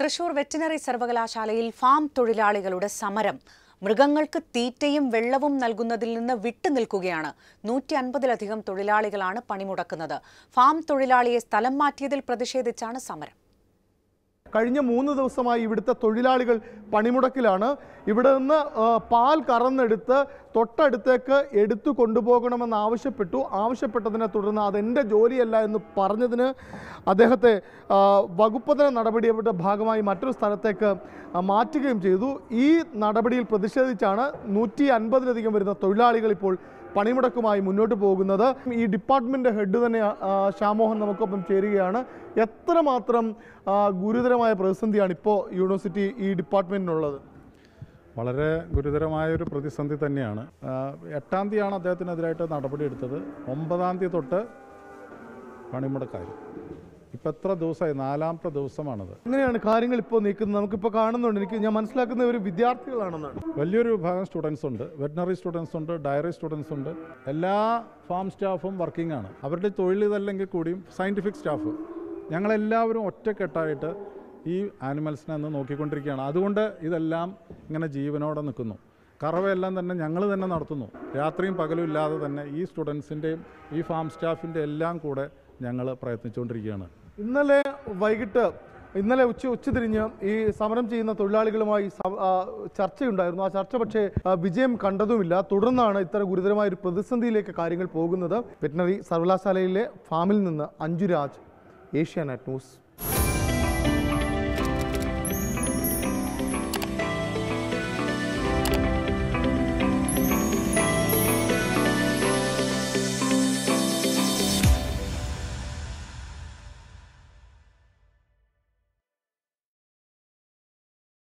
Thrissur veterinary സർവകലാശാലയിൽ farm തൊഴിലാളികളുടെ സമരം. മൃഗങ്ങൾക്ക് തീറ്റയും വെള്ളവും നൽകുന്നതിൽ നിന്ന് വിട്ടുനിൽക്കുകയാണ് നൂറ്റി അൻപതിലധികം തൊഴിലാളികളാണ് പണിമുടക്കുന്നത്. ഫാം തൊഴിലാളിയെ സ്ഥലം മാറ്റിയതിൽ പ്രതിഷേധിച്ചാണ് സമരം. കഴിഞ്ഞ മൂന്ന് ദിവസമായി ഇവിടുത്തെ തൊഴിലാളികൾ പണിമുടക്കിലാണ്. ഇവിടെ നിന്ന് പാൽ കറന്നെടുത്ത് തൊട്ടടുത്തേക്ക് എടുത്തു കൊണ്ടുപോകണമെന്ന് ആവശ്യപ്പെട്ടു. ആവശ്യപ്പെട്ടതിനെ തുടർന്ന് അതെന്റെ ജോലിയല്ല എന്ന് പറഞ്ഞതിന് അദ്ദേഹത്തെ വകുപ്പുതല നടപടിയുടെ ഭാഗമായി മറ്റൊരു സ്ഥലത്തേക്ക് മാറ്റുകയും ചെയ്തു. ഈ നടപടിയിൽ പ്രതിഷേധിച്ചാണ് നൂറ്റി അൻപതിലധികം വരുന്ന തൊഴിലാളികൾ ഇപ്പോൾ പണിമുടക്കുമായി മുന്നോട്ട് പോകുന്നത്. ഈ ഡിപ്പാർട്ട്മെന്റ് ഹെഡ് തന്നെ ശ്യാമോഹൻ നമുക്കൊപ്പം ചേരുകയാണ്. എത്രമാത്രം ഗുരുതരമായ പ്രതിസന്ധിയാണ് ഇപ്പോൾ യൂണിവേഴ്സിറ്റി ഈ ഡിപ്പാർട്ട്മെന്റിനുള്ളത് വളരെ ഗുരുതരമായൊരു പ്രതിസന്ധി തന്നെയാണ്. എട്ടാം തീയതിയാണ് അദ്ദേഹത്തിനെതിരായിട്ട് നടപടിയെടുത്തത്. ഒമ്പതാം തീയതി തൊട്ട് പണിമുടക്കായി ഇപ്പം എത്ര ദിവസമായി? നാലാമത്തെ ദിവസമാണത്. എങ്ങനെയാണ് കാര്യങ്ങൾ ഇപ്പോൾ നീക്കുന്നത്? നമുക്കിപ്പോൾ കാണുന്നുണ്ട്. എനിക്ക് ഞാൻ മനസ്സിലാക്കുന്ന ഒരു വിദ്യാർത്ഥികളാണെന്നാണ്. വലിയൊരു വിഭാഗം സ്റ്റുഡൻസ് ഉണ്ട്. വെറ്റിനറി സ്റ്റുഡൻസ് ഉണ്ട് ഡയറി സ്റ്റുഡൻസ് ഉണ്ട്. എല്ലാ ഫാം സ്റ്റാഫും വർക്കിംഗ് ആണ്. അവരുടെ തൊഴിൽ ഇതല്ലെങ്കിൽ കൂടിയും സയന്റിഫിക് സ്റ്റാഫ് ഞങ്ങളെല്ലാവരും ഒറ്റക്കെട്ടായിട്ട് ഈ ആനിമൽസിനെ ഒന്ന് നോക്കിക്കൊണ്ടിരിക്കുകയാണ്. അതുകൊണ്ട് ഇതെല്ലാം ഇങ്ങനെ ജീവനോടെ നിൽക്കുന്നു. കറവയെല്ലാം തന്നെ ഞങ്ങൾ തന്നെ നടത്തുന്നു. രാത്രിയും പകലും ഇല്ലാതെ തന്നെ ഈ സ്റ്റുഡൻസിന്റെയും ഈ ഫാം സ്റ്റാഫിന്റെ എല്ലാം കൂടെ ഞങ്ങൾ പ്രയത്നിച്ചുകൊണ്ടിരിക്കുകയാണ്. ഇന്നലെ വൈകിട്ട് ഇന്നലെ ഉച്ച ഉച്ചതിരിഞ്ഞ് ഈ സമരം ചെയ്യുന്ന തൊഴിലാളികളുമായി ചർച്ചയുണ്ടായിരുന്നു. ആ ചർച്ച പക്ഷേ വിജയം കണ്ടതുമില്ല. തുടർന്നാണ് ഇത്ര ഗുരുതരമായ ഒരു പ്രതിസന്ധിയിലേക്ക് കാര്യങ്ങൾ പോകുന്നത്. വെറ്റിനറി സർവകലാശാലയിലെ ഫാമിൽ നിന്ന് അഞ്ജുരാജ് ഏഷ്യാനെറ്റ് ന്യൂസ്.